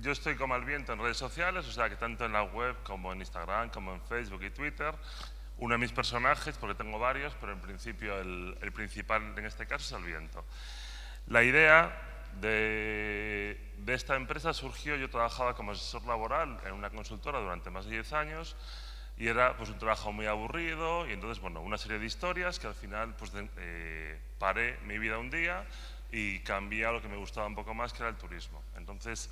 yo estoy como al viento en redes sociales, o sea que tanto en la web como en Instagram, como en Facebook y Twitter, uno de mis personajes, porque tengo varios, pero en principio el, el principal en este caso es el viento. La idea de, de, esta empresa surgió, yo trabajaba como asesor laboral en una consultora durante más de 10 años y era pues, un trabajo muy aburrido y entonces, bueno, una serie de historias que al final pues, de, eh, paré mi vida un día y cambié a lo que me gustaba un poco más, que era el turismo. Entonces,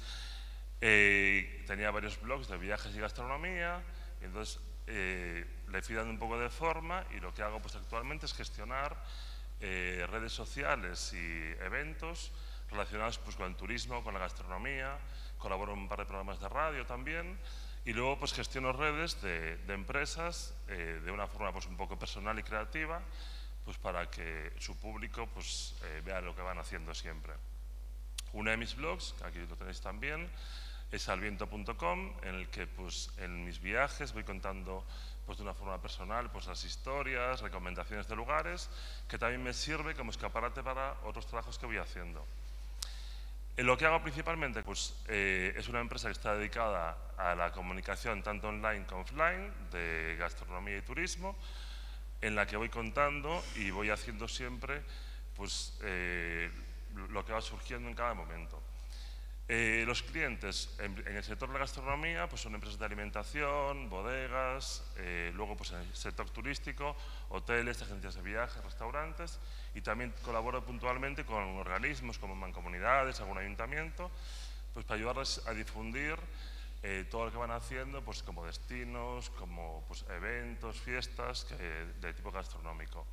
eh, tenía varios blogs de viajes y gastronomía, y entonces eh, le fui dando un poco de forma y lo que hago pues, actualmente es gestionar eh, redes sociales y eventos relacionados pues, con el turismo, con la gastronomía, colaboro en un par de programas de radio también y luego pues, gestiono redes de, de empresas eh, de una forma pues, un poco personal y creativa pues, para que su público pues, eh, vea lo que van haciendo siempre. Uno de mis blogs, aquí lo tenéis también, es alviento.com, en el que pues, en mis viajes voy contando pues, de una forma personal pues, las historias, recomendaciones de lugares, que también me sirve como escaparate para otros trabajos que voy haciendo. En lo que hago principalmente pues, eh, es una empresa que está dedicada a la comunicación tanto online como offline, de gastronomía y turismo, en la que voy contando y voy haciendo siempre pues, eh, lo que va surgiendo en cada momento. Eh, los clientes en, el sector de la gastronomía pues son empresas de alimentación, bodegas, eh, luego pues en el sector turístico, hoteles, agencias de viajes, restaurantes y también colaboro puntualmente con organismos como mancomunidades, algún ayuntamiento, pues para ayudarles a difundir eh, todo lo que van haciendo pues como destinos, como pues, eventos, fiestas de tipo gastronómico.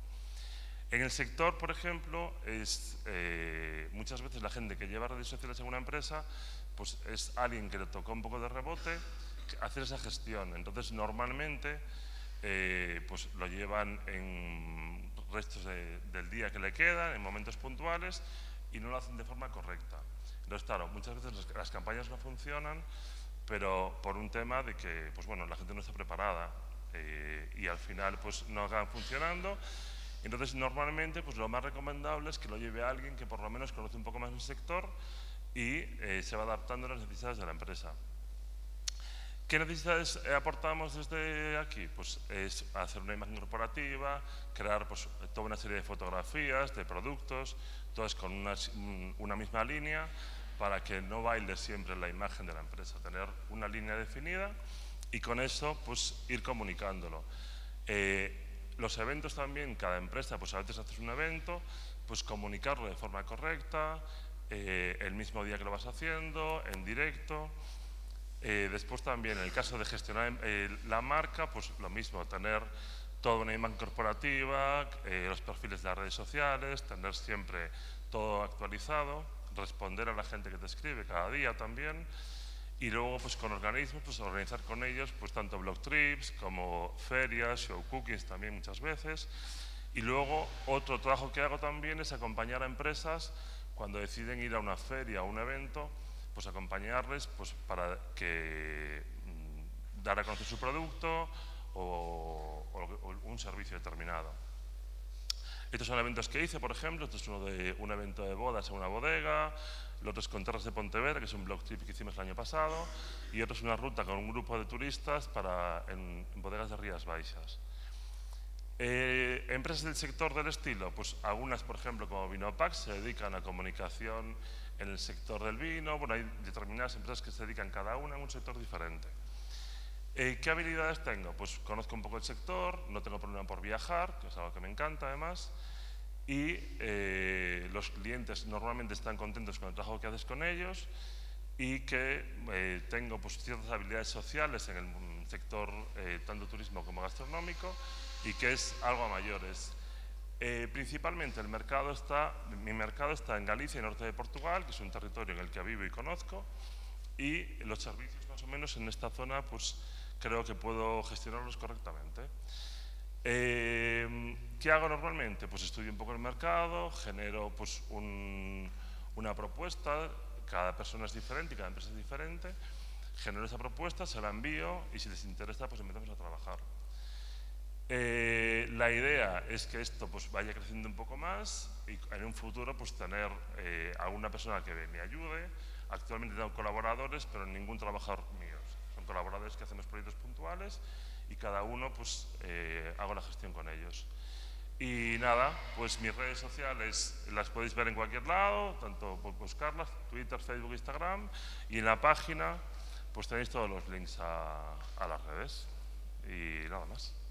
En el sector, por ejemplo, es, eh, muchas veces la gente que lleva redes sociales en una empresa pues es alguien que le tocó un poco de rebote hacer esa gestión. Entonces, normalmente eh, pues lo llevan en restos de, del día que le quedan, en momentos puntuales, y no lo hacen de forma correcta. Entonces, claro, muchas veces las campañas no funcionan, pero por un tema de que pues bueno, la gente no está preparada eh, y al final pues no acaban funcionando entonces, normalmente, pues lo más recomendable es que lo lleve a alguien que por lo menos conoce un poco más el sector y eh, se va adaptando a las necesidades de la empresa. ¿Qué necesidades aportamos desde aquí? Pues es hacer una imagen corporativa, crear pues, toda una serie de fotografías, de productos, todas con una, una misma línea, para que no baile siempre la imagen de la empresa, tener una línea definida y con eso pues, ir comunicándolo. Eh, los eventos también, cada empresa, pues a veces haces un evento, pues comunicarlo de forma correcta, eh, el mismo día que lo vas haciendo, en directo. Eh, después también, en el caso de gestionar eh, la marca, pues lo mismo, tener toda una imagen corporativa, eh, los perfiles de las redes sociales, tener siempre todo actualizado, responder a la gente que te escribe cada día también y luego pues con organismos pues organizar con ellos pues tanto blog trips como ferias, show cookings también muchas veces y luego otro trabajo que hago también es acompañar a empresas cuando deciden ir a una feria o un evento pues acompañarles pues para que mmm, dar a conocer su producto o un servicio determinado. Estos son eventos que hice, por ejemplo, este es uno de un evento de bodas en una bodega, el otro es con Terras de Pontevedra, que es un blog trip que hicimos el año pasado, y otro es una ruta con un grupo de turistas para, en, bodegas de Rías Baixas. Eh, empresas del sector del estilo, pues algunas, por ejemplo, como Vinopac, se dedican a comunicación en el sector del vino, bueno, hay determinadas empresas que se dedican cada una en un sector diferente. Eh, ¿Qué habilidades tengo? Pues conozco un poco el sector, no tengo problema por viajar, que es algo que me encanta además, y eh, los clientes normalmente están contentos con el trabajo que haces con ellos y que eh, tengo pues, ciertas habilidades sociales en el sector eh, tanto turismo como gastronómico y que es algo a mayores. Eh, principalmente el mercado está, mi mercado está en Galicia y norte de Portugal, que es un territorio en el que vivo y conozco, y los servicios más o menos en esta zona pues creo que puedo gestionarlos correctamente. Eh, ¿Qué hago normalmente? Pues estudio un poco el mercado, genero pues, un, una propuesta, cada persona es diferente y cada empresa es diferente, genero esa propuesta, se la envío y si les interesa pues empezamos a trabajar. Eh, la idea es que esto pues, vaya creciendo un poco más y en un futuro pues, tener eh, a una persona que me ayude, Actualmente tengo colaboradores, pero ningún trabajador colaboradores que hacemos proyectos puntuales y cada uno pues eh, hago la gestión con ellos. Y nada, pues mis redes sociales las podéis ver en cualquier lado, tanto buscarlas, Twitter, Facebook, Instagram, y en la página pues tenéis todos los links a, a las redes. Y nada más.